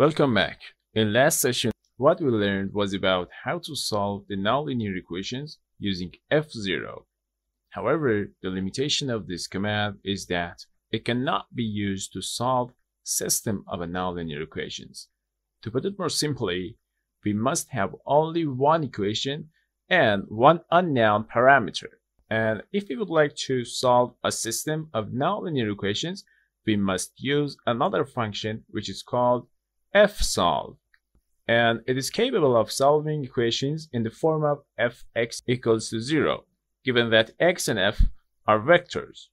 Welcome back. In last session, what we learned was about how to solve the nonlinear equations using fzero. However, the limitation of this command is that it cannot be used to solve system of nonlinear equations. To put it more simply, we must have only one equation and one unknown parameter. And if we would like to solve a system of nonlinear equations, we must use another function which is called fsolve. And it is capable of solving equations in the form of fx equals to 0, given that x and f are vectors.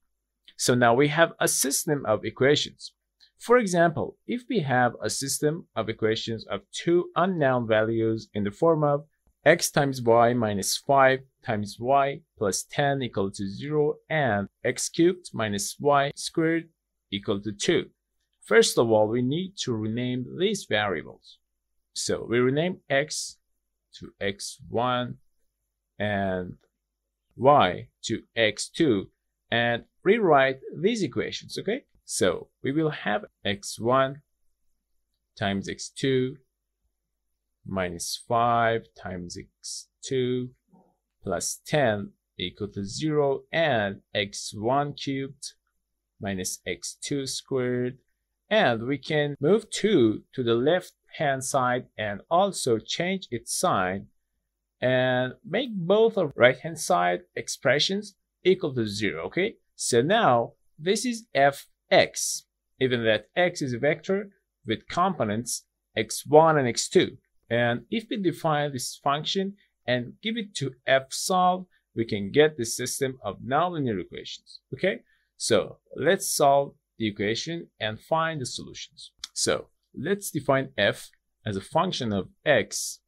So now we have a system of equations. For example, if we have a system of equations of two unknown values in the form of x times y minus 5 times y plus 10 equal to 0 and x cubed minus y squared equal to 2. First of all, we need to rename these variables. So we rename x to x1 and y to x2 and rewrite these equations, okay? So we will have x1 times x2 minus 5 times x2 plus 10 equal to 0 and x1 cubed minus x2 squared and we can move 2 to the left hand side and also change its sign and make both of right hand side expressions equal to 0 okay so now this is f x, even that x is a vector with components x1 and x2. And if we define this function and give it to fsolve we can get the system of nonlinear equations. Okay, so let's solve the equation and find the solutions. So let's define f as a function of x.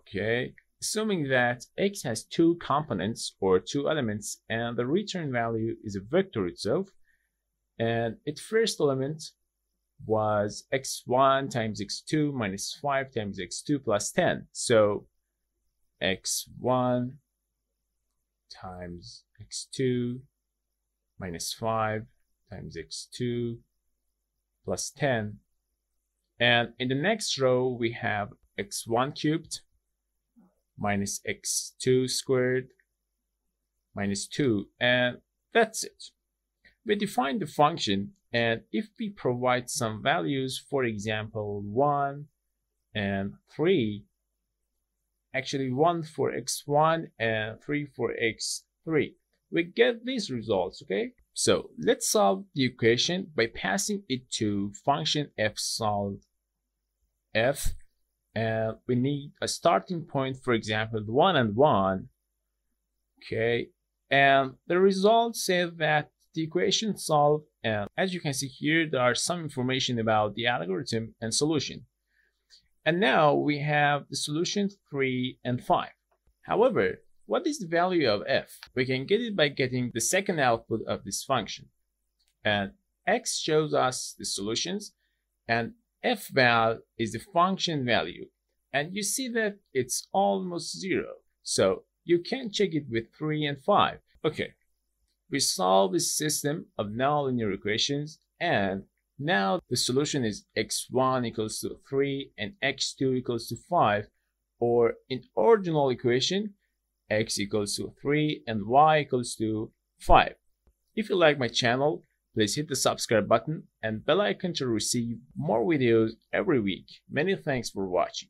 Okay, assuming that x has two components or two elements and the return value is a vector itself and its first element was x1 times x2 minus 5 times x2 plus 10 so x1 times x2 minus 5 times x2 plus 10 and in the next row we have x1 cubed minus x2 squared minus 2 and that's it. We define the function and if we provide some values for example 1 and 3 actually 1 for x1 and 3 for x3 we get these results okay so let's solve the equation by passing it to function fsolve f and we need a starting point, for example, one and one. Okay, and the results say that the equation solved, and as you can see here, there are some information about the algorithm and solution. And now we have the solution 3 and 5. However, what is the value of f? We can get it by getting the second output of this function. And x shows us the solutions, and fval is the function value and you see that it's almost zero so you can check it with 3 and 5 okay we solve this system of nonlinear equations and now the solution is x1 equals to 3 and x2 equals to 5 or in original equation x equals to 3 and y equals to 5 if you like my channel Please hit the subscribe button and bell icon to receive more videos every week. Many thanks for watching.